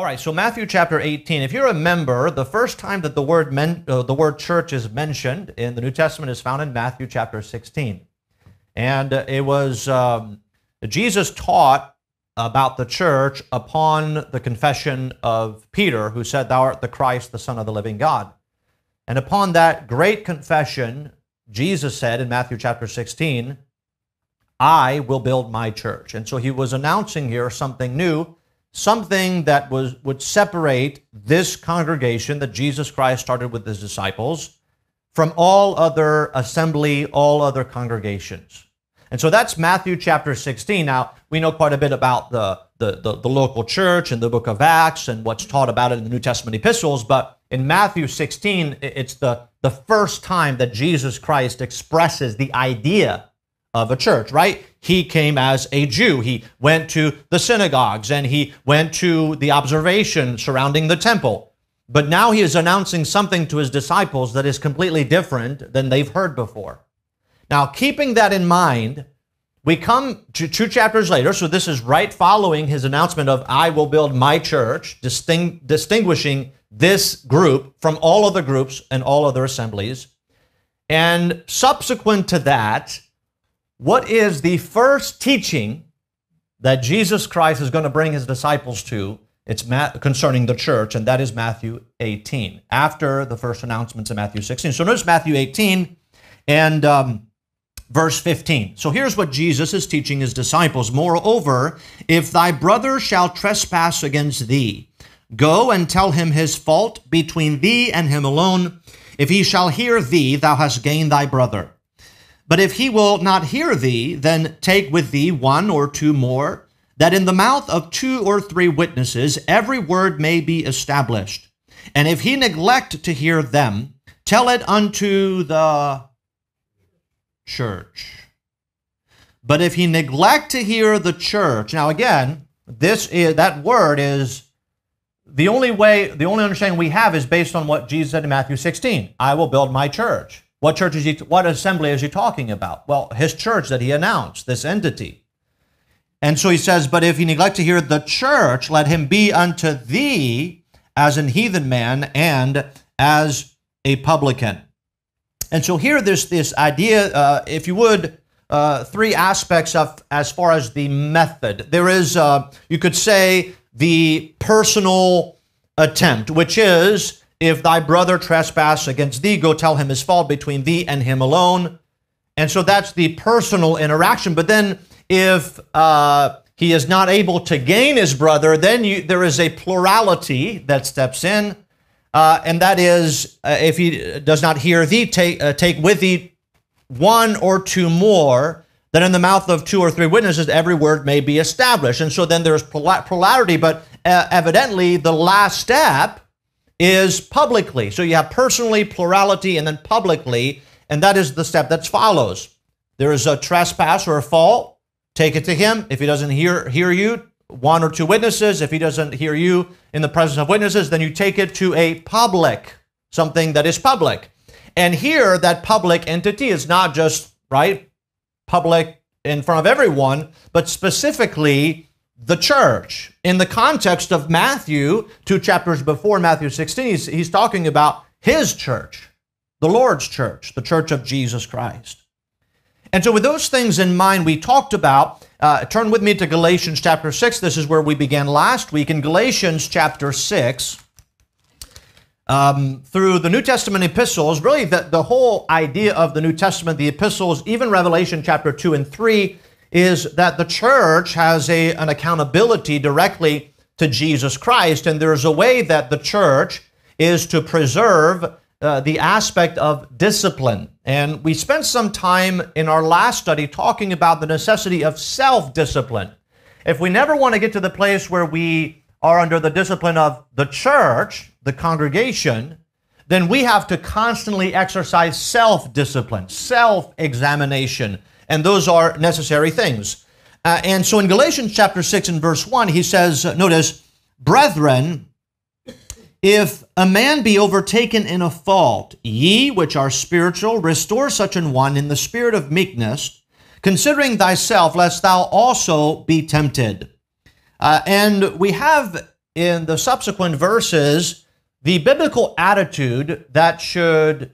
All right, so Matthew chapter 18. If you remember, the first time that the word men, uh, the word church is mentioned in the New Testament is found in Matthew chapter 16. And uh, it was um, Jesus taught about the church upon the confession of Peter, who said, Thou art the Christ, the Son of the living God. And upon that great confession, Jesus said in Matthew chapter 16, I will build my church. And so he was announcing here something new something that was would separate this congregation that Jesus Christ started with his disciples from all other assembly, all other congregations. And so that's Matthew chapter 16. Now, we know quite a bit about the, the, the, the, local church and the book of Acts and what's taught about it in the New Testament epistles, but in Matthew 16, it's the, the first time that Jesus Christ expresses the idea of a church, right? He came as a Jew. He went to the synagogues and he went to the observation surrounding the temple. But now he is announcing something to his disciples that is completely different than they've heard before. Now, keeping that in mind, we come to two chapters later, so this is right following his announcement of, I will build my church, disting- distinguishing this group from all other groups and all other assemblies. And subsequent to that, what is the first teaching that Jesus Christ is going to bring his disciples to? It's concerning the church, and that is Matthew 18, after the first announcements in Matthew 16. So notice Matthew 18 and um, verse 15. So here's what Jesus is teaching his disciples Moreover, if thy brother shall trespass against thee, go and tell him his fault between thee and him alone. If he shall hear thee, thou hast gained thy brother. But if he will not hear thee, then take with thee one or two more, that in the mouth of two or three witnesses every word may be established. And if he neglect to hear them, tell it unto the church. But if he neglect to hear the church, now again, this is that word is the only way, the only understanding we have is based on what Jesus said in Matthew 16. I will build my church. What church is he, what assembly is he talking about? Well, his church that he announced, this entity. And so he says, But if he neglect to hear the church, let him be unto thee as an heathen man and as a publican. And so here there's this idea, uh, if you would, uh, three aspects of as far as the method. There is, uh, you could say, the personal attempt, which is if thy brother trespass against thee, go tell him his fault between thee and him alone. And so that's the personal interaction. But then if uh, he is not able to gain his brother, then you, there is a plurality that steps in. Uh, and that is, uh, if he does not hear thee, take, uh, take with thee one or two more, that in the mouth of two or three witnesses every word may be established. And so then there's plurality, but uh, evidently the last step is publicly. So you have personally, plurality, and then publicly, and that is the step that follows. There is a trespass or a fault, take it to him. If he doesn't hear, hear you, one or two witnesses. If he doesn't hear you in the presence of witnesses, then you take it to a public, something that is public. And here, that public entity is not just, right, public in front of everyone, but specifically the church. In the context of Matthew, two chapters before Matthew 16, he's, he's talking about his church, the Lord's church, the church of Jesus Christ. And so, with those things in mind, we talked about, uh, turn with me to Galatians chapter 6. This is where we began last week. In Galatians chapter 6, um, through the New Testament epistles, really the, the whole idea of the New Testament, the epistles, even Revelation chapter 2 and 3, is that the church has a, an accountability directly to Jesus Christ, and there's a way that the church is to preserve uh, the aspect of discipline. And we spent some time in our last study talking about the necessity of self discipline. If we never want to get to the place where we are under the discipline of the church, the congregation, then we have to constantly exercise self discipline, self examination, and those are necessary things. Uh, and so in Galatians chapter 6 and verse 1, he says, uh, notice, Brethren, if a man be overtaken in a fault, ye which are spiritual, restore such an one in the spirit of meekness, considering thyself, lest thou also be tempted. Uh, and we have in the subsequent verses the biblical attitude that should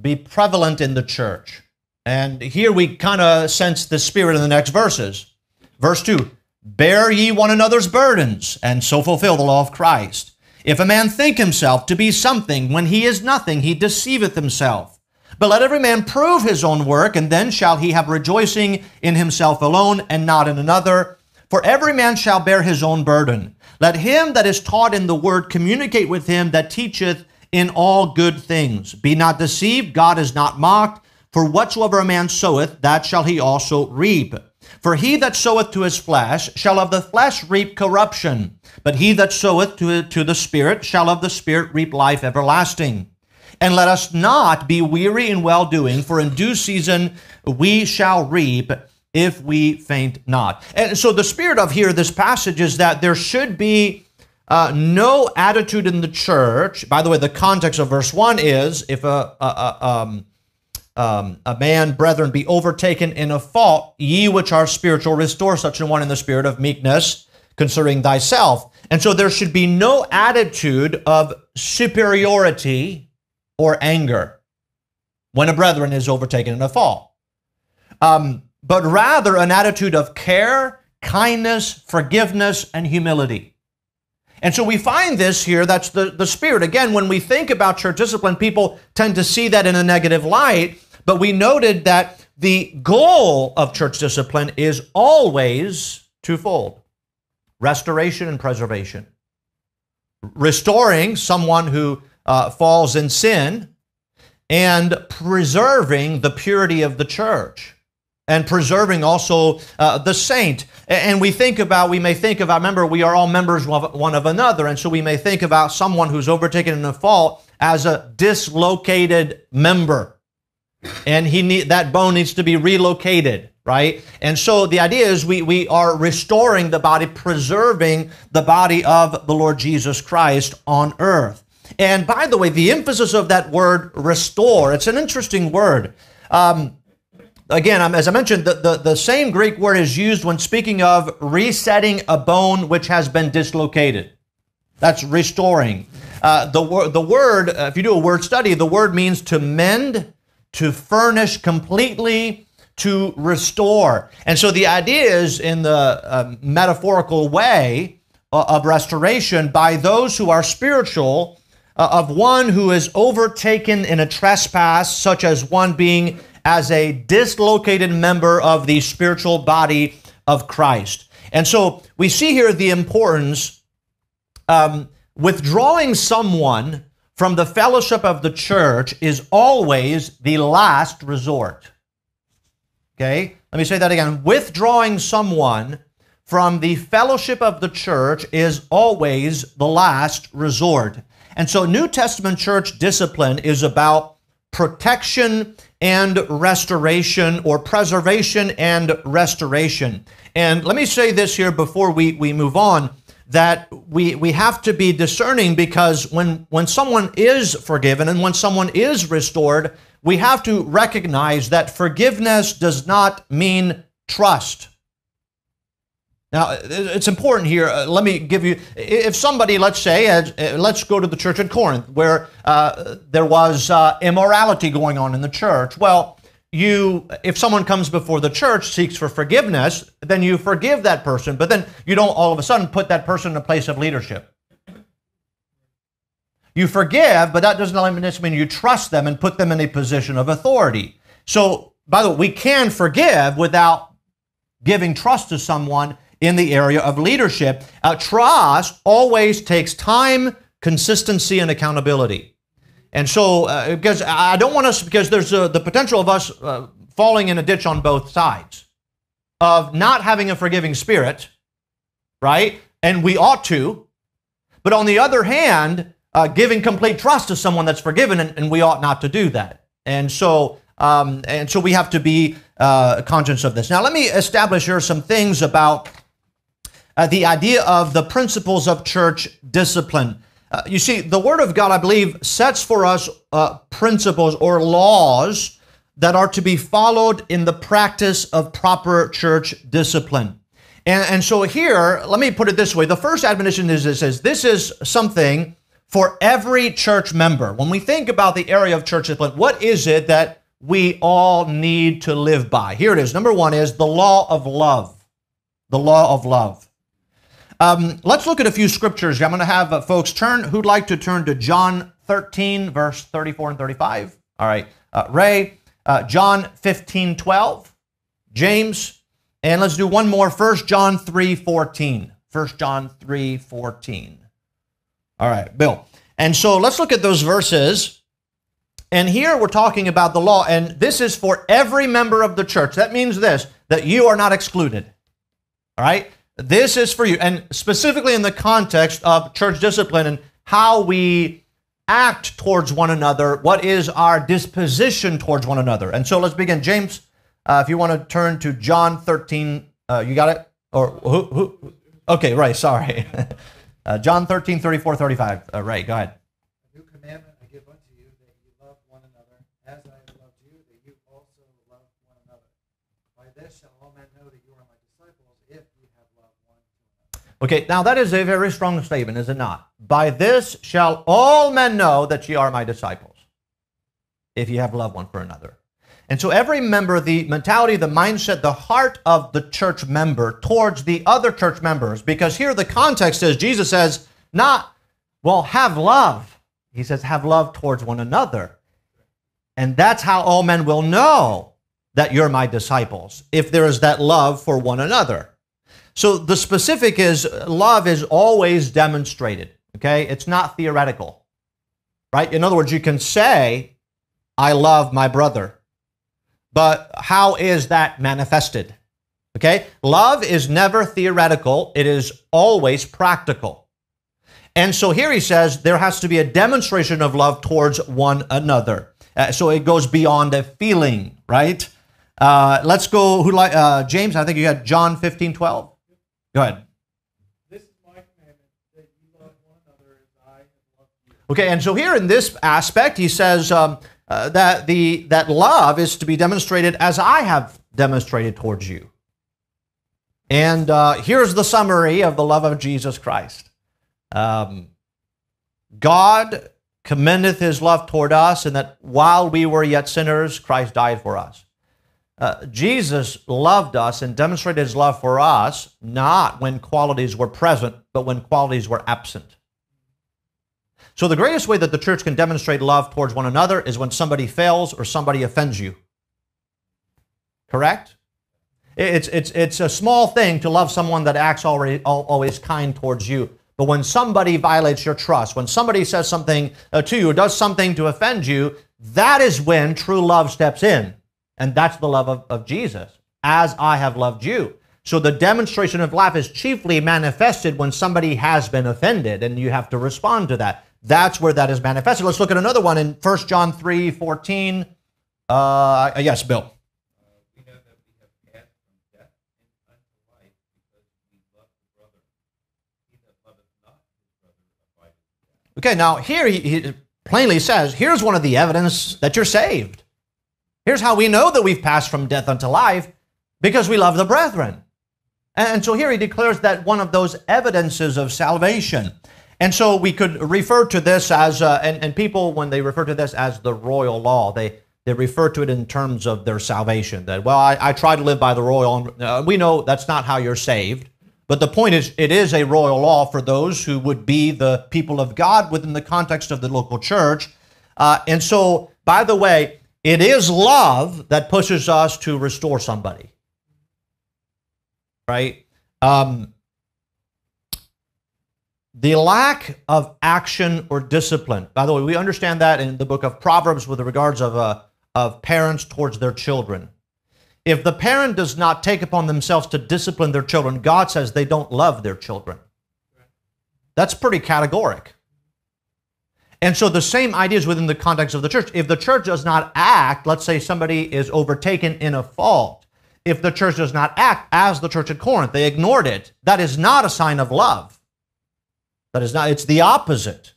be prevalent in the church. And here we kind of sense the spirit in the next verses. Verse 2 Bear ye one another's burdens, and so fulfill the law of Christ. If a man think himself to be something when he is nothing, he deceiveth himself. But let every man prove his own work, and then shall he have rejoicing in himself alone, and not in another. For every man shall bear his own burden. Let him that is taught in the word communicate with him that teacheth in all good things. Be not deceived, God is not mocked. For whatsoever a man soweth, that shall he also reap. For he that soweth to his flesh shall of the flesh reap corruption, but he that soweth to, to the Spirit shall of the Spirit reap life everlasting. And let us not be weary in well doing, for in due season we shall reap if we faint not. And so the spirit of here, this passage, is that there should be uh, no attitude in the church. By the way, the context of verse 1 is if a, a, a, um, um, a man, brethren, be overtaken in a fault, ye which are spiritual, restore such an one in the spirit of meekness, concerning thyself. And so there should be no attitude of superiority or anger when a brethren is overtaken in a fault. Um, but rather an attitude of care, kindness, forgiveness, and humility. And so we find this here, that's the, the spirit. Again, when we think about church discipline, people tend to see that in a negative light, but we noted that the goal of church discipline is always twofold restoration and preservation. Restoring someone who uh, falls in sin and preserving the purity of the church and preserving also uh, the saint. And we think about, we may think about, remember, we are all members of one of another. And so we may think about someone who's overtaken in a fault as a dislocated member. And he need, that bone needs to be relocated, right? And so the idea is we, we are restoring the body, preserving the body of the Lord Jesus Christ on earth. And by the way, the emphasis of that word restore, it's an interesting word. Um, Again, as I mentioned, the, the, the same Greek word is used when speaking of resetting a bone which has been dislocated. That's restoring. Uh, the, the word, uh, if you do a word study, the word means to mend, to furnish completely, to restore. And so the idea is in the uh, metaphorical way uh, of restoration by those who are spiritual, uh, of one who is overtaken in a trespass, such as one being as a dislocated member of the spiritual body of Christ. And so we see here the importance um, withdrawing someone from the fellowship of the church is always the last resort. Okay, let me say that again. Withdrawing someone from the fellowship of the church is always the last resort. And so New Testament church discipline is about protection and restoration or preservation and restoration. And let me say this here before we, we move on that we, we have to be discerning because when, when someone is forgiven and when someone is restored, we have to recognize that forgiveness does not mean trust. Now, it's important here. Uh, let me give you, if somebody, let's say, uh, let's go to the church at Corinth where uh, there was uh, immorality going on in the church. Well, you, if someone comes before the church, seeks for forgiveness, then you forgive that person, but then you don't all of a sudden put that person in a place of leadership. You forgive, but that doesn't necessarily mean you trust them and put them in a position of authority. So, by the way, we can forgive without giving trust to someone in the area of leadership. Uh, trust always takes time, consistency, and accountability. And so, uh, because I don't want us, because there's uh, the potential of us uh, falling in a ditch on both sides of not having a forgiving spirit, right? And we ought to. But on the other hand, uh, giving complete trust to someone that's forgiven, and, and we ought not to do that. And so, um, and so we have to be uh, conscious of this. Now, let me establish here some things about uh, the idea of the principles of church discipline. Uh, you see, the Word of God, I believe, sets for us uh, principles or laws that are to be followed in the practice of proper church discipline. And, and so here, let me put it this way. The first admonition is, is, is this is something for every church member. When we think about the area of church discipline, what is it that we all need to live by? Here it is. Number one is the law of love. The law of love. Um, let's look at a few scriptures. I'm going to have uh, folks turn, who'd like to turn to John 13, verse 34 and 35. All right. Uh, Ray, uh, John 15, 12. James, and let's do one more. 1 John 3, 14. 1 John 3, 14. All right, Bill. And so let's look at those verses. And here we're talking about the law, and this is for every member of the church. That means this that you are not excluded. All right? This is for you, and specifically in the context of church discipline and how we act towards one another. What is our disposition towards one another? And so let's begin. James, uh, if you want to turn to John 13, uh, you got it? Or who? who? Okay, right, sorry. uh, John 13, 34, 35. Uh, right, go ahead. A new commandment I give unto you, that you love one another, as I have loved you, that you also love one another. By this shall all men know that you are my disciples, if you have loved one to another. Okay, now that is a very strong statement, is it not? By this shall all men know that ye are my disciples, if ye have love one for another. And so every member, the mentality, the mindset, the heart of the church member towards the other church members, because here the context is Jesus says, not, well, have love. He says, have love towards one another. And that's how all men will know that you're my disciples, if there is that love for one another. So the specific is love is always demonstrated, okay? It's not theoretical, right? In other words, you can say, I love my brother, but how is that manifested? Okay? Love is never theoretical, it is always practical. And so here he says there has to be a demonstration of love towards one another. Uh, so it goes beyond a feeling, right? Uh, let's go. Who like uh, James? I think you had John 15, 12. Go ahead. This is my commandment, that you love one another as I have loved you. Okay, and so here in this aspect, he says um, uh, that the that love is to be demonstrated as I have demonstrated towards you. And uh, here's the summary of the love of Jesus Christ. Um, God commendeth his love toward us, and that while we were yet sinners, Christ died for us. Uh, Jesus loved us and demonstrated his love for us not when qualities were present, but when qualities were absent. So, the greatest way that the church can demonstrate love towards one another is when somebody fails or somebody offends you. Correct? It's, it's, it's a small thing to love someone that acts already, always kind towards you. But when somebody violates your trust, when somebody says something uh, to you or does something to offend you, that is when true love steps in. And that's the love of, of Jesus, as I have loved you. So the demonstration of love is chiefly manifested when somebody has been offended, and you have to respond to that. That's where that is manifested. Let's look at another one in 1 John 3 14. Uh, yes, Bill. we know that we have passed from death unto life because we love the brother. He that loveth not his brother abideth in death. Okay, now here he, he plainly says, here's one of the evidence that you're saved. Here's how we know that we've passed from death unto life because we love the brethren. And so here he declares that one of those evidences of salvation. And so we could refer to this as, uh, and, and people, when they refer to this as the royal law, they, they refer to it in terms of their salvation. That, well, I, I try to live by the royal. Uh, we know that's not how you're saved. But the point is, it is a royal law for those who would be the people of God within the context of the local church. Uh, and so, by the way, it is love that pushes us to restore somebody. Right? Um, the lack of action or discipline. By the way, we understand that in the book of Proverbs with regards of, uh, of parents towards their children. If the parent does not take upon themselves to discipline their children, God says they don't love their children. That's pretty categoric. And so the same idea is within the context of the church. If the church does not act, let's say somebody is overtaken in a fault, if the church does not act as the church at Corinth, they ignored it, that is not a sign of love. That is not, it's the opposite.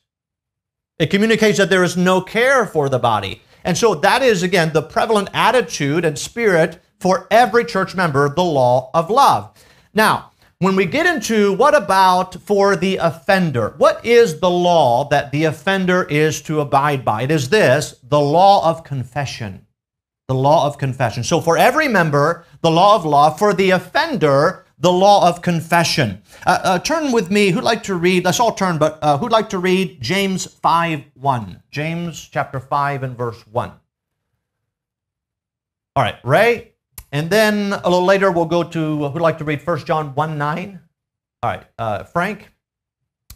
It communicates that there is no care for the body. And so that is, again, the prevalent attitude and spirit for every church member, the law of love. Now, when we get into what about for the offender? What is the law that the offender is to abide by? It is this the law of confession. The law of confession. So for every member, the law of law. For the offender, the law of confession. Uh, uh, turn with me. Who'd like to read? Let's all turn, but uh, who'd like to read James 5 1? James chapter 5 and verse 1. All right, Ray. And then a little later, we'll go to who'd like to read 1 John 1 9. All right, uh, Frank.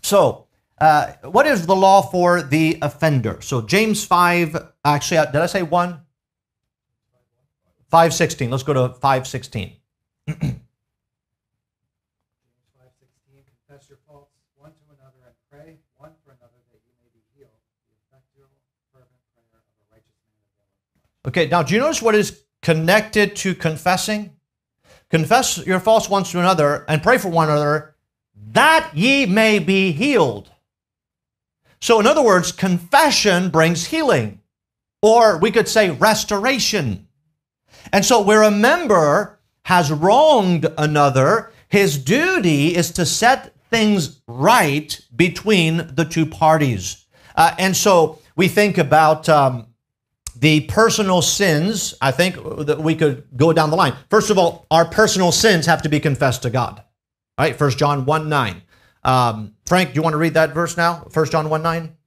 So, uh, what is the law for the offender? So, James 5, actually, uh, did I say 1? 516. Let's go to 516. James 5.16, confess your faults one to another and pray one for another that you may be healed. The effectual, fervent prayer of a righteous man availeth much. Okay, now do you notice what is connected to confessing? Confess your faults one to another and pray for one another that ye may be healed. So, in other words, confession brings healing, or we could say restoration. And so, where a member has wronged another, his duty is to set things right between the two parties. Uh, and so, we think about um, the personal sins. I think that we could go down the line. First of all, our personal sins have to be confessed to God. All right, 1 John 1 9. Um, Frank, do you want to read that verse now? 1 John 1 9?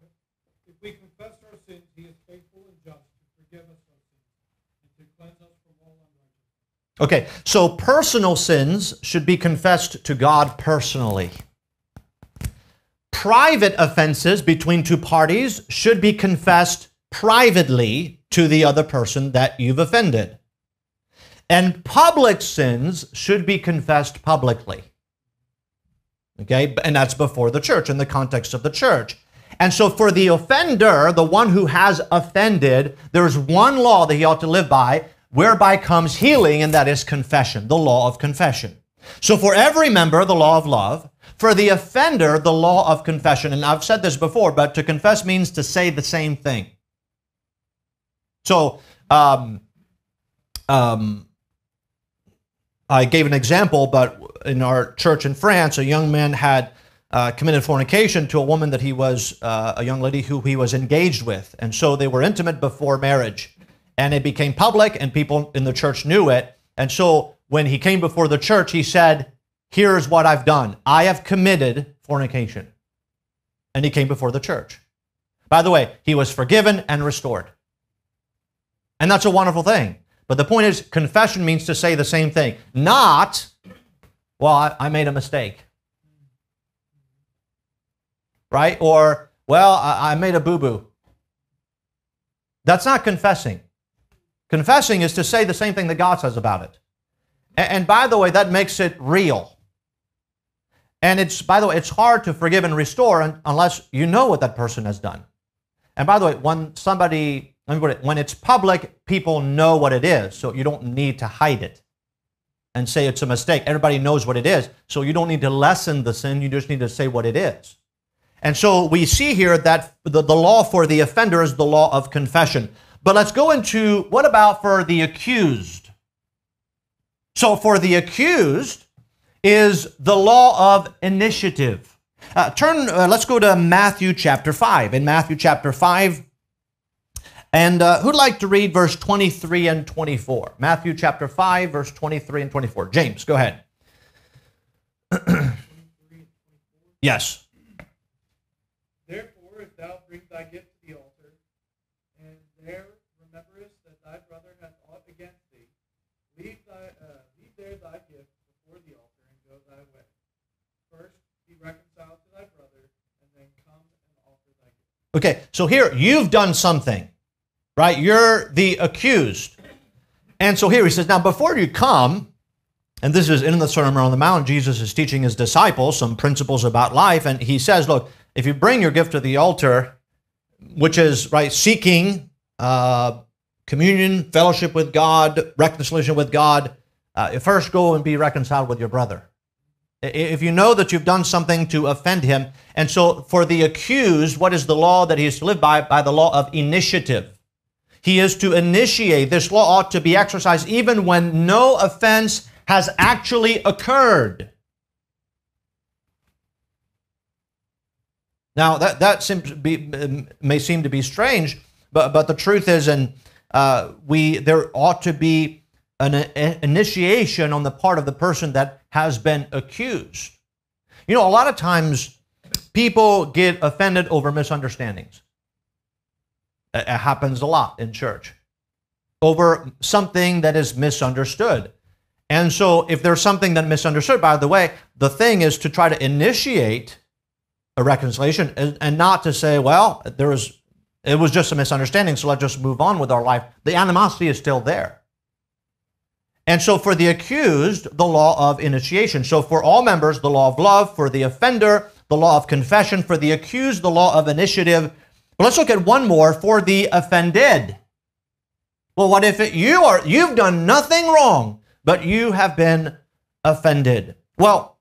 If we confess our sins, he is faithful and just to forgive us our sins and to cleanse us from all unrighteousness. Okay, so personal sins should be confessed to God personally. Private offenses between two parties should be confessed privately to the other person that you've offended. And public sins should be confessed publicly. Okay, and that's before the church, in the context of the church. And so for the offender, the one who has offended, there's one law that he ought to live by, whereby comes healing, and that is confession, the law of confession. So for every member, the law of love. For the offender, the law of confession. And I've said this before, but to confess means to say the same thing. So, um, um, I gave an example, but in our church in France, a young man had uh, committed fornication to a woman that he was, uh, a young lady who he was engaged with. And so they were intimate before marriage. And it became public, and people in the church knew it. And so when he came before the church, he said, Here's what I've done I have committed fornication. And he came before the church. By the way, he was forgiven and restored. And that's a wonderful thing. But the point is, confession means to say the same thing, not, well, I, I made a mistake. Right? Or, well, I, I made a boo boo. That's not confessing. Confessing is to say the same thing that God says about it. And, and by the way, that makes it real. And it's, by the way, it's hard to forgive and restore un- unless you know what that person has done. And by the way, when somebody, let me put it, when it's public, people know what it is, so you don't need to hide it and say it's a mistake. Everybody knows what it is, so you don't need to lessen the sin, you just need to say what it is. And so we see here that the, the law for the offender is the law of confession. But let's go into what about for the accused? So for the accused is the law of initiative. Uh, turn, uh, let's go to Matthew chapter 5. In Matthew chapter 5, and uh, who'd like to read verse 23 and 24? Matthew chapter 5, verse 23 and 24. James, go ahead. yes. Therefore, if thou bring thy gift to the altar, and there rememberest that thy brother hath aught against thee, leave thy uh, leave there thy gift before the altar, and go thy way. First, be reconciled to thy brother, and then come and offer thy gift. Okay, so here you've done something, right? You're the accused. And so here he says, now before you come, and this is in the Sermon on the Mount, Jesus is teaching his disciples some principles about life. And he says, look, if you bring your gift to the altar, which is, right, seeking uh, communion, fellowship with God, reconciliation with God, uh, first go and be reconciled with your brother. If you know that you've done something to offend him, and so for the accused, what is the law that he is to live by? By the law of initiative. He is to initiate. This law ought to be exercised even when no offense has actually occurred. Now, that, that seems be, may seem to be strange, but, but the truth is, and uh, we there ought to be an uh, a, initiation on the part of the person that has been accused. You know, a lot of times people get offended over misunderstandings. It happens a lot in church over something that is misunderstood. And so, if there's something that misunderstood, by the way, the thing is to try to initiate a reconciliation and not to say, well, there was it was just a misunderstanding, so let's just move on with our life. The animosity is still there. And so, for the accused, the law of initiation. So, for all members, the law of love. For the offender, the law of confession. For the accused, the law of initiative. But let's look at one more for the offended. Well, what if it, you are you've done nothing wrong, but you have been offended? Well,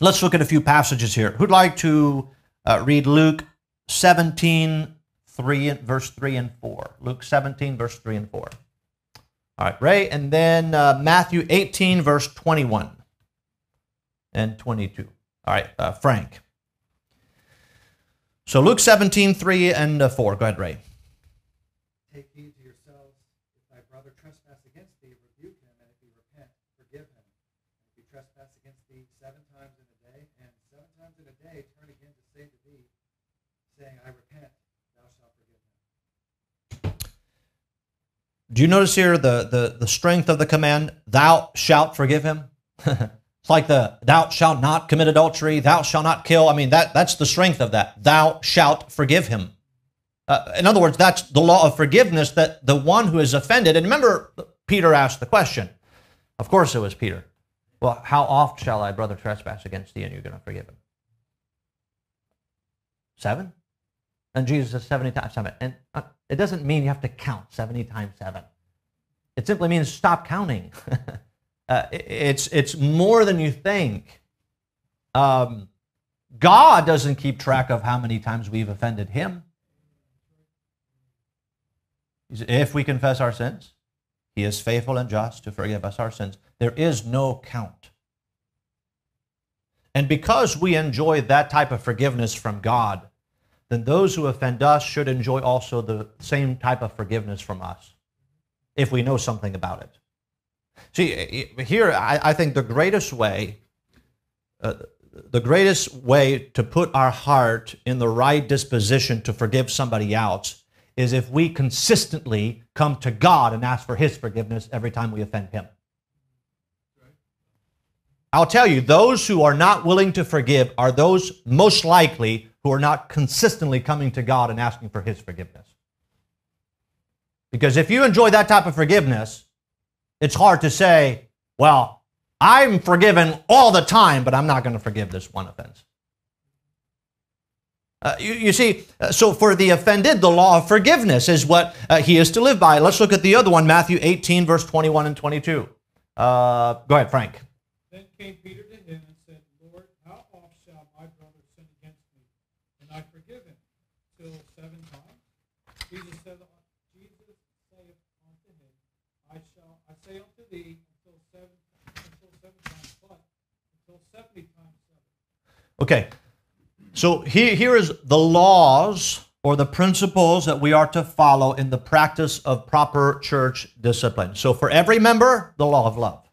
let's look at a few passages here. Who'd like to uh, read Luke 17, 3, verse 3 and 4? Luke 17, verse 3 and 4. All right, Ray, and then uh, Matthew 18, verse 21 and 22. All right, uh, Frank. So Luke 17, 3 and uh, 4. Go ahead, Ray. Take heed to yourselves. If thy brother trespass against thee, rebuke him, and if he repent, forgive him. If he trespass against thee seven times in a day, and seven times in a day turn again to say to thee, saying, I repent, thou shalt forgive him. Do you notice here the, the, the strength of the command, thou shalt forgive him? like the thou shalt not commit adultery, thou shalt not kill. I mean, that, that's the strength of that. Thou shalt forgive him. Uh, in other words, that's the law of forgiveness that the one who is offended, and remember, Peter asked the question. Of course, it was Peter. Well, how oft shall thy brother trespass against thee and you're going to forgive him? Seven? And Jesus says 70 times seven. And uh, it doesn't mean you have to count 70 times seven. It simply means stop counting. uh, it's, it's more than you think. Um, God doesn't keep track of how many times we've offended him. If we confess our sins, he is faithful and just to forgive us our sins. There is no count. And because we enjoy that type of forgiveness from God, then those who offend us should enjoy also the same type of forgiveness from us if we know something about it. See, here I, I think the greatest way, uh, the greatest way to put our heart in the right disposition to forgive somebody else is if we consistently come to God and ask for His forgiveness every time we offend Him. I'll tell you, those who are not willing to forgive are those most likely who are not consistently coming to God and asking for His forgiveness. Because if you enjoy that type of forgiveness, it's hard to say, well, I'm forgiven all the time, but I'm not going to forgive this one offense. Uh, you, you see, uh, so for the offended, the law of forgiveness is what uh, he is to live by. Let's look at the other one, Matthew 18, verse 21 and 22. Uh, go ahead, Frank. Then came Peter to him and said, Lord, how oft shall my brother sin against me, and I forgive him? Till seven times? Jesus said, Jesus saith unto him, I shall I say unto thee until seven until seven times, but until seventy times seven. Okay, so here, here is the laws or the principles that we are to follow in the practice of proper church discipline. So for every member, the law of love.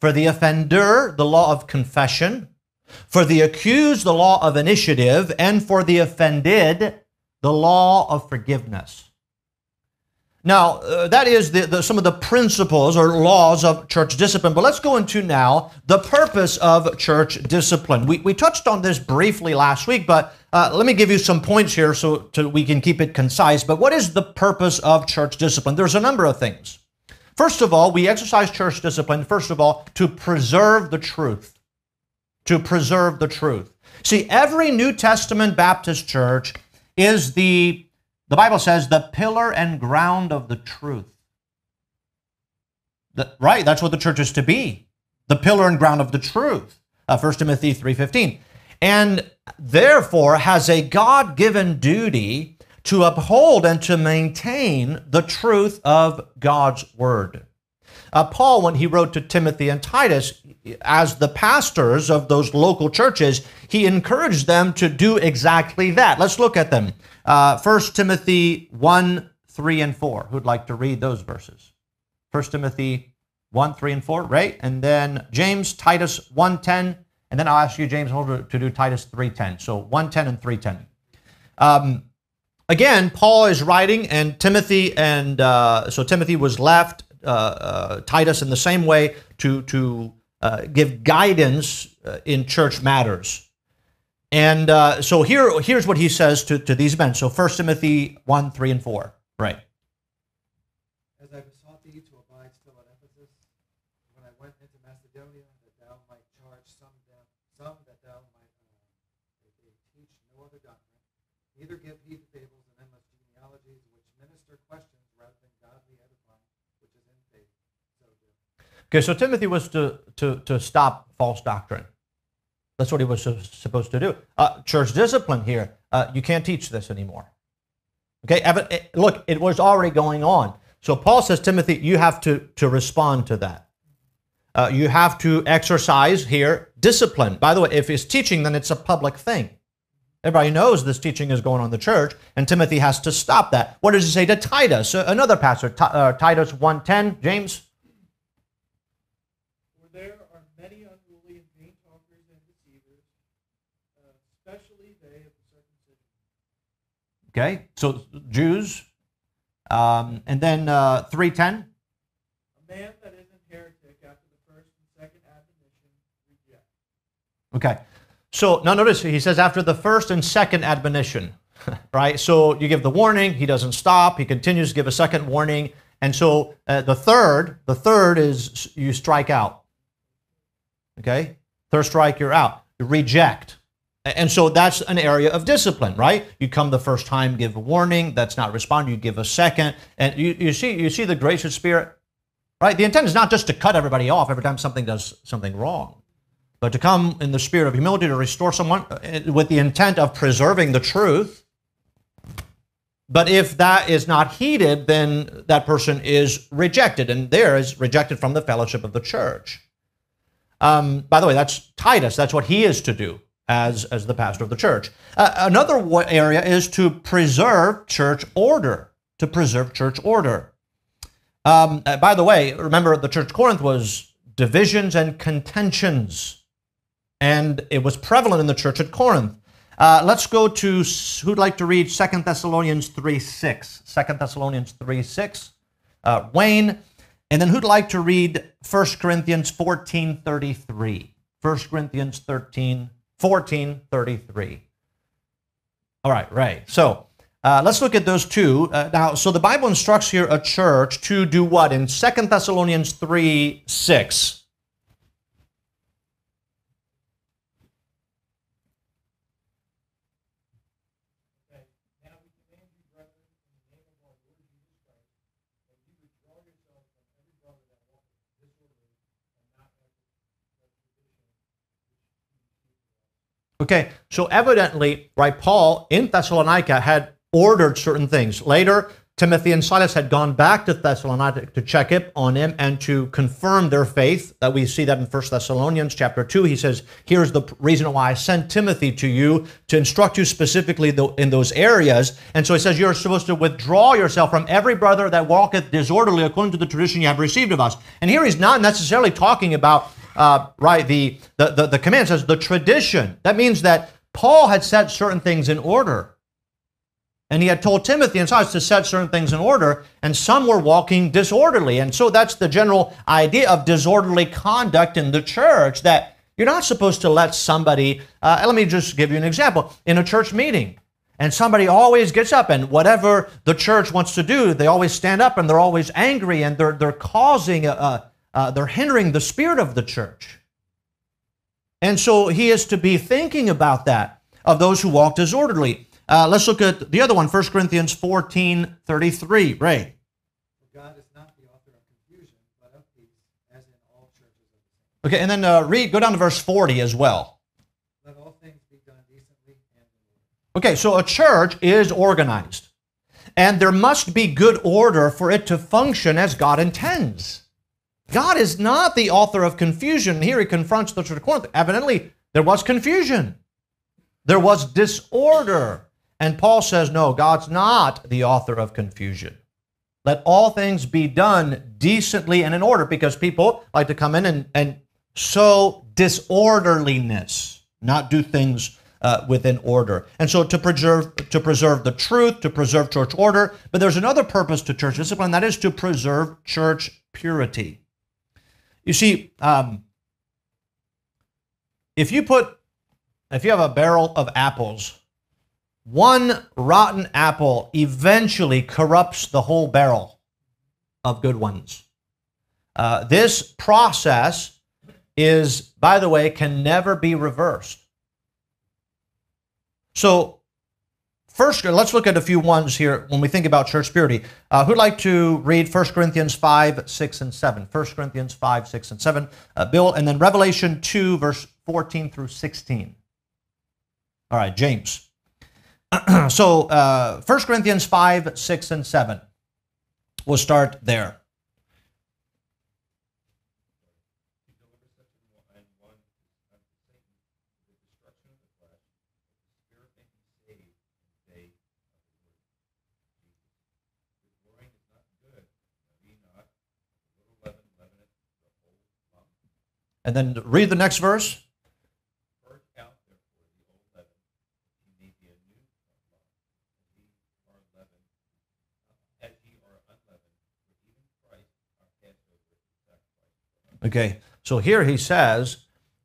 For the offender, the law of confession. For the accused, the law of initiative. And for the offended, the law of forgiveness. Now, uh, that is the, the, some of the principles or laws of church discipline. But let's go into now the purpose of church discipline. We, we touched on this briefly last week, but uh, let me give you some points here so to, we can keep it concise. But what is the purpose of church discipline? There's a number of things. First of all, we exercise church discipline, first of all, to preserve the truth. To preserve the truth. See, every New Testament Baptist church is the the Bible says the pillar and ground of the truth. The- right, that's what the church is to be. The pillar and ground of the truth. Uh, 1 Timothy 3:15. And therefore has a God-given duty to uphold and to maintain the truth of God's word. uh, Paul, when he wrote to Timothy and Titus, as the pastors of those local churches, he encouraged them to do exactly that. Let's look at them. Uh, 1 Timothy 1, 3, and 4. Who'd like to read those verses? 1 Timothy 1, 3, and 4, right? And then James, Titus 1, 10. And then I'll ask you, James, to do Titus 3, 10. So 1, 10, and 3, 10. Um, again, Paul is writing, and Timothy, and uh, so Timothy was left, uh, uh, Titus in the same way to, to uh, give guidance uh, in church matters. And uh, so here, here's what he says to, to these men. So 1 Timothy 1, 3, and 4. Right. As I besought thee to abide still at Ephesus, when I went into Macedonia, that thou might charge some, them, some that thou might uh, they teach no other doctrine, neither give heed to fables and endless genealogies, which minister questions rather than godly edifying, which is in faith. So. Okay, so Timothy was to, to, to stop false doctrine. That's what he was supposed to do. Uh, church discipline here. Uh, you can't teach this anymore. Okay, it- look, it was already going on. So Paul says, Timothy, you have to, to respond to that. Uh, you have to exercise here discipline. By the way, if it's teaching, then it's a public thing. Everybody knows this teaching is going on in the church, and Timothy has to stop that. What does he say to Titus, uh, another pastor, Ti- uh, Titus 1.10, James? For there are many unruly and vain talkers and deceivers, uh, especially they of the circumcision. Okay, so Jews. Um, and then uh, 310. A man that isn't heretic after the first and second admonition reject. Okay, so now notice he says after the first and second admonition, right? So you give the warning, he doesn't stop, he continues to give a second warning. And so uh, the third, the third is you strike out. Okay, third strike, you're out. You reject. And so that's an area of discipline, right? You come the first time, give a warning, that's not respond, you give a second. And you, you see you see the gracious spirit, right? The intent is not just to cut everybody off every time something does something wrong, but to come in the spirit of humility to restore someone uh, with the intent of preserving the truth. But if that is not heeded, then that person is rejected, and there is rejected from the fellowship of the church. Um, by the way, that's Titus. That's what he is to do as, as the pastor of the church. Uh, another area is to preserve church order. To preserve church order. Um, uh, by the way, remember the church Corinth was divisions and contentions, and it was prevalent in the church at Corinth. Uh, let's go to who'd like to read 2 Thessalonians 3 6. 2 Thessalonians 3 6. Uh, Wayne. And then who'd like to read 1 Corinthians 14 33? 1 Corinthians 13, 14 33. All right, right. So uh, let's look at those two. Uh, now, so the Bible instructs here a church to do what? In 2 Thessalonians 3 6. Okay. Now we command you, brethren, in the name of our Lord Jesus Christ, that you withdraw yourselves from every brother that walketh disorderly and not after the tradition which he received from us. Okay, so evidently, right, Paul in Thessalonica had ordered certain things. Later, Timothy and Silas had gone back to Thessalonica to check up on him and to confirm their faith. That we see that in 1 Thessalonians chapter 2. He says, Here's the reason why I sent Timothy to you to instruct you specifically in those areas. And so he says, You're supposed to withdraw yourself from every brother that walketh disorderly according to the tradition you have received of us. And here he's not necessarily talking about uh, right, the, the, the, the command says the tradition. That means that Paul had set certain things in order. And he had told Timothy and Silas to set certain things in order, and some were walking disorderly. And so that's the general idea of disorderly conduct in the church that you're not supposed to let somebody, uh, let me just give you an example. In a church meeting, and somebody always gets up, and whatever the church wants to do, they always stand up and they're always angry and they're, they're causing, a, a, uh, they're hindering the spirit of the church. And so he is to be thinking about that, of those who walk disorderly. Uh, let's look at the other one, 1 Corinthians 14 33. Ray. God is not the author of confusion, but of peace, as in all churches of the same. Okay, and then uh, read, go down to verse 40 as well. Let all things be done decently and. Okay, so a church is organized, and there must be good order for it to function as God intends. God is not the author of confusion. Here he confronts the church of Corinth. Evidently, there was confusion, there was disorder. And Paul says, no, God's not the author of confusion. Let all things be done decently and in order because people like to come in and, and sow disorderliness, not do things uh, within order. And so to preserve to preserve the truth, to preserve church order, but there's another purpose to church discipline, that is to preserve church purity. You see, um, if you put if you have a barrel of apples, one rotten apple eventually corrupts the whole barrel of good ones. Uh, this process is, by the way, can never be reversed. So, first, let's look at a few ones here when we think about church purity. Uh, who'd like to read 1 Corinthians 5, 6, and 7? 1 Corinthians 5, 6, and 7. Uh, Bill, and then Revelation 2, verse 14 through 16. All right, James. so, uh, 1 Corinthians 5, 6, and 7. We'll start there. to deliver such an one and one unto Satan the destruction of the flesh, that the spirit may be saved in the day of the Lord Jesus. Your glorying is not good, know ye not, a little leaven leaveneth the whole lump. And then read the next verse. Purge out therefore the old leaven, that ye may be a new lump, as ye are leavened, uh, as ye are unleavened, for even Christ our then read the next verse. Okay, so here he says,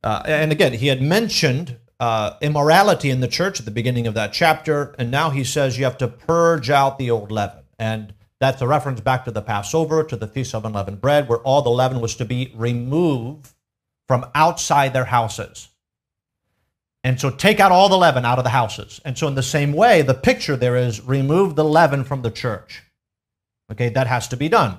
uh, and again, he had mentioned uh, immorality in the church at the beginning of that chapter, and now he says you have to purge out the old leaven. And that's a reference back to the Passover, to the Feast of Unleavened Bread, where all the leaven was to be removed from outside their houses. And so take out all the leaven out of the houses. And so, in the same way, the picture there is remove the leaven from the church. Okay, that has to be done.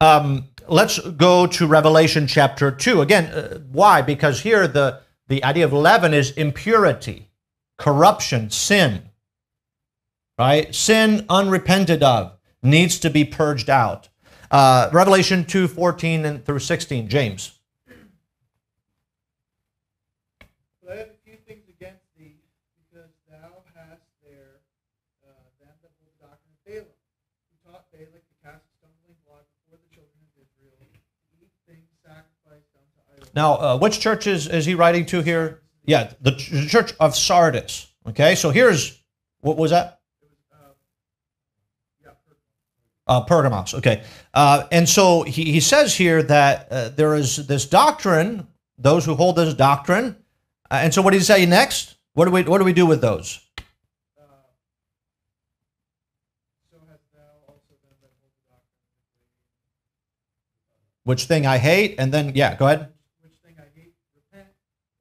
Um, let's go to Revelation chapter 2. Again, uh, why? Because here the, the idea of leaven is impurity, corruption, sin. Right? Sin unrepented of needs to be purged out. Uh, Revelation 2 14 and through 16. James. But I have a few things against thee, because thou hast there uh, them that hold the doctrine of Balaam, who taught Balak to cast a stumbling block before the children of Israel, to eat things sacrificed unto idols. Now, uh, which church is, is he writing to here? Yeah, the ch- church of Sardis. Okay, so here's what was that? Uh, Pergamos. Okay, uh, and so he, he says here that uh, there is this doctrine, those who hold this doctrine, uh, and so what does he say next? What do we what do we do with those? Which thing I hate, and then yeah, go ahead. Which thing I hate, repent,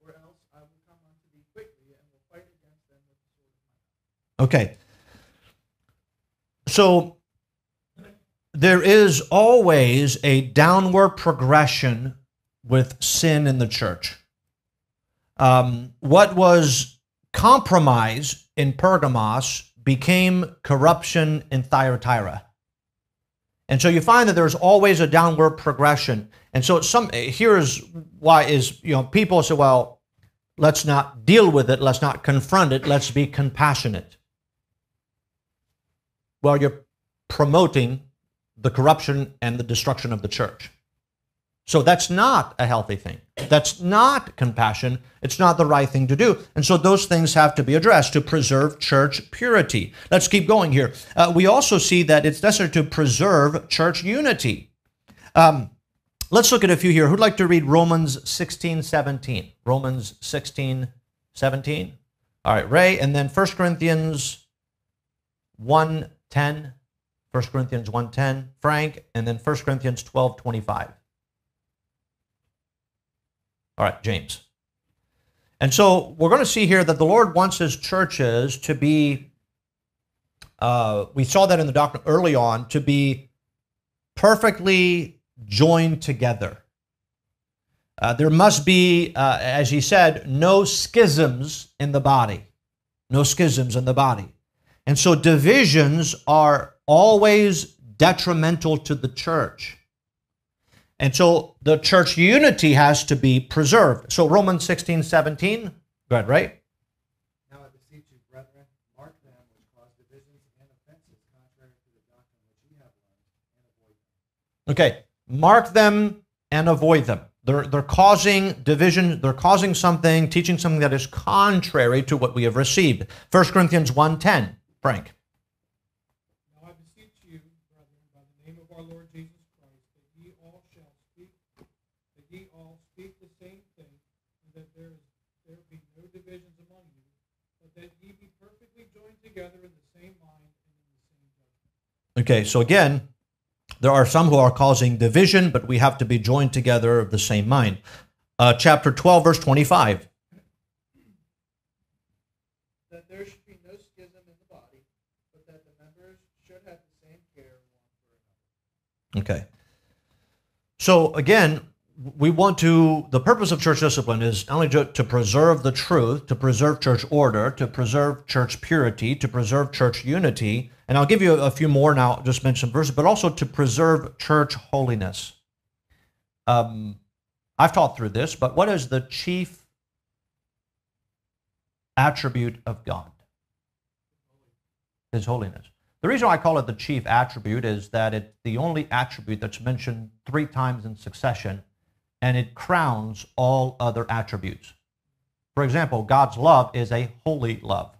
or else I will come unto thee quickly, and will fight against them with the sword of my mouth. Okay, so there is always a downward progression with sin in the church. Um, what was compromise in Pergamos became corruption in Thyatira. And so you find that there's always a downward progression. And so some here's why is you know people say, well, let's not deal with it, let's not confront it, let's be compassionate. Well, you're promoting the corruption and the destruction of the church. So that's not a healthy thing. That's not compassion. It's not the right thing to do. And so those things have to be addressed to preserve church purity. Let's keep going here. Uh, we also see that it's necessary to preserve church unity. Um, let's look at a few here. Who'd like to read Romans 16, 17? Romans 16, 17. All right, Ray. And then 1 Corinthians 1, 10. 1 Corinthians 1, 10. Frank. And then 1 Corinthians 12, 25. All right, James. And so we're going to see here that the Lord wants his churches to be, uh, we saw that in the doctrine early on, to be perfectly joined together. Uh, there must be, uh, as he said, no schisms in the body. No schisms in the body. And so divisions are always detrimental to the church. And so the church unity has to be preserved. So Romans 16, 17, go ahead, right? Now I beseech you, brethren, mark them which cause divisions and offenses contrary to the doctrine which ye have learned, and avoid them. Okay, mark them and avoid them. They're, they're causing division, they're causing something, teaching something that is contrary to what we have received. 1 Corinthians 1.10, Frank. Now I beseech you, brethren, by the name of our Lord Jesus Christ, that ye all shall speak, that ye all speak the same thing, and that there is there be no divisions among you, but that ye be perfectly joined together in the same mind and in the same judgment. Okay, so again, there are some who are causing division, but we have to be joined together of the same mind. Uh, chapter 12, verse 25. That there should be no schism in the body, but that the members should have the same care one for another. Okay. So again, we want to, the purpose of church discipline is not only to, to preserve the truth, to preserve church order, to preserve church purity, to preserve church unity. And I'll give you a, few more now, just mention verses, but also to preserve church holiness. Um, I've taught through this, but what is the chief attribute of God? His holiness. The reason I call it the chief attribute is that it's the only attribute that's mentioned three times in succession, and it crowns all other attributes. For example, God's love is a holy love.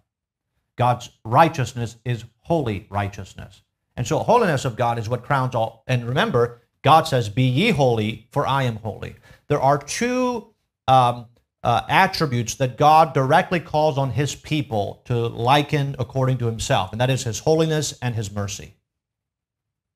God's righteousness is holy righteousness. And so, holiness of God is what crowns all. And remember, God says, Be ye holy, for I am holy. There are two um, uh, attributes that God directly calls on his people to liken according to himself, and that is his holiness and his mercy.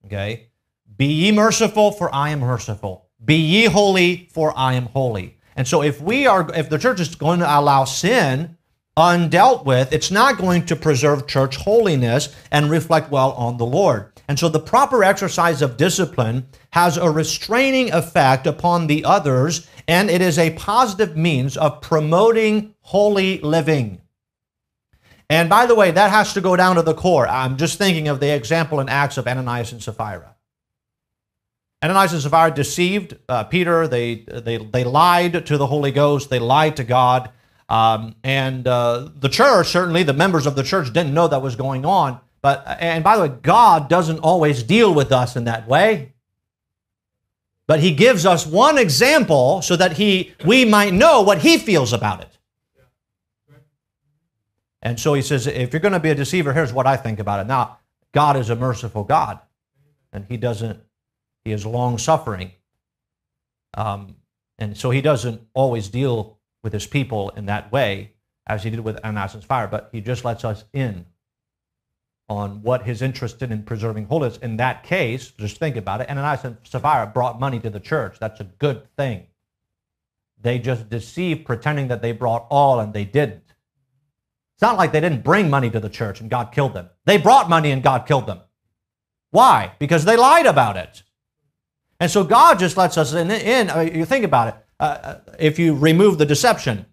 Okay? Be ye merciful, for I am merciful. Be ye holy, for I am holy. And so if we are if the church is going to allow sin undealt with, it's not going to preserve church holiness and reflect well on the Lord. And so the proper exercise of discipline has a restraining effect upon the others, and it is a positive means of promoting holy living. And by the way, that has to go down to the core. I'm just thinking of the example in Acts of Ananias and Sapphira. Ananias and Sapphira deceived uh, Peter. They, they, they lied to the Holy Ghost. They lied to God. Um, and uh, the church, certainly the members of the church, didn't know that was going on. But, and by the way, God doesn't always deal with us in that way. But he gives us one example so that he, we might know what he feels about it. And so he says, if you're going to be a deceiver, here's what I think about it. Now, God is a merciful God, and he doesn't, he is long suffering. Um, and so he doesn't always deal with his people in that way as he did with Ananias Sapphira, but he just lets us in on what his interest in in preserving holiness. In that case, just think about it. Ananias and Sapphira brought money to the church. That's a good thing. They just deceived, pretending that they brought all, and they didn't. It's not like they didn't bring money to the church and God killed them. They brought money and God killed them. Why? Because they lied about it. And so God just lets us in. in mean, you think about it. Uh, if you remove the deception,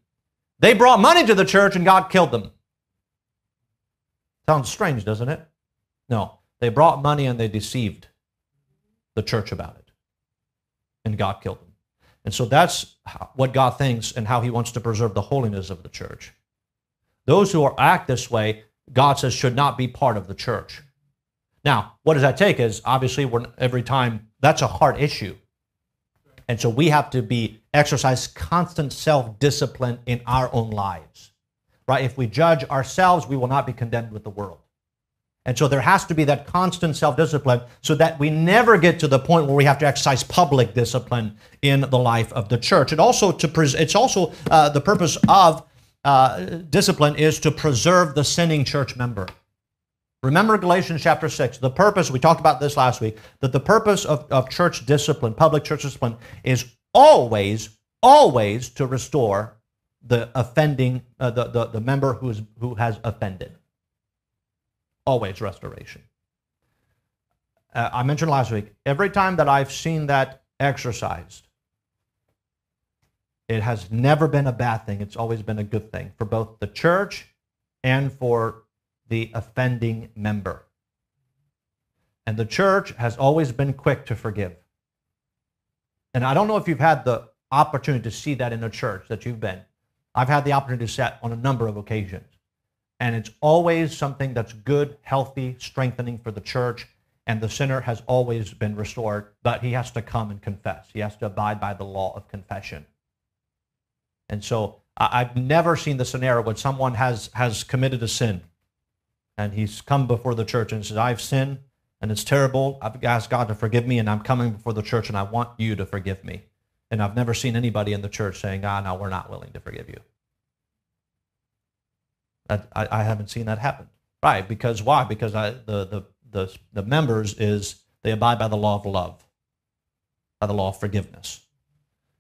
they brought money to the church and God killed them. Sounds strange, doesn't it? No. They brought money and they deceived the church about it. And God killed them. And so that's what God thinks and how he wants to preserve the holiness of the church. Those who are act this way, God says, should not be part of the church. Now, what does that take? Is obviously we're every time that's a hard issue. And so we have to be exercise constant self-discipline in our own lives. Right? If we judge ourselves, we will not be condemned with the world. And so there has to be that constant self-discipline so that we never get to the point where we have to exercise public discipline in the life of the church. It also to pres- it's also uh, the purpose of uh, discipline is to preserve the sinning church member. Remember Galatians chapter 6. The purpose, we talked about this last week, that the purpose of, of church discipline, public church discipline, is always, always to restore the offending, uh, the, the, the member who, is, who has offended. Always restoration. Uh, I mentioned last week, every time that I've seen that exercised, it has never been a bad thing. It's always been a good thing for both the church and for the offending member. And the church has always been quick to forgive. And I don't know if you've had the opportunity to see that in a church that you've been. I've had the opportunity to set on a number of occasions. And it's always something that's good, healthy, strengthening for the church. And the sinner has always been restored, but he has to come and confess. He has to abide by the law of confession. And so I've never seen the scenario when someone has, has committed a sin and he's come before the church and says, I've sinned and it's terrible. I've asked God to forgive me and I'm coming before the church and I want you to forgive me. And I've never seen anybody in the church saying, ah, no, we're not willing to forgive you. I, I haven't seen that happen. Right, because why? Because I, the, the, the, the members is they abide by the law of love, by the law of forgiveness.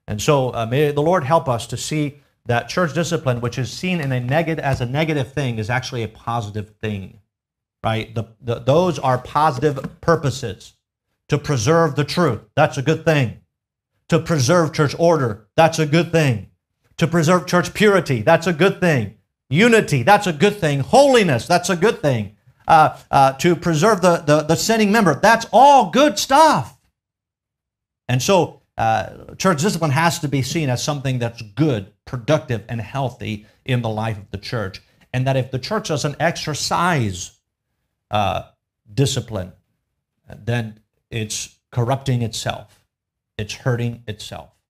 And so uh, may the Lord help us to see that church discipline, which is seen in a negative as a negative thing, is actually a positive thing. Right? The, the, those are positive purposes. To preserve the truth, that's a good thing. To preserve church order, that's a good thing. To preserve church purity, that's a good thing. Unity, that's a good thing. Holiness, that's a good thing. Uh, uh, to preserve the, the, the sinning member, that's all good stuff. And so uh, church discipline has to be seen as something that's good, productive, and healthy in the life of the church. And that if the church doesn't exercise uh, discipline, then it's corrupting itself, it's hurting itself.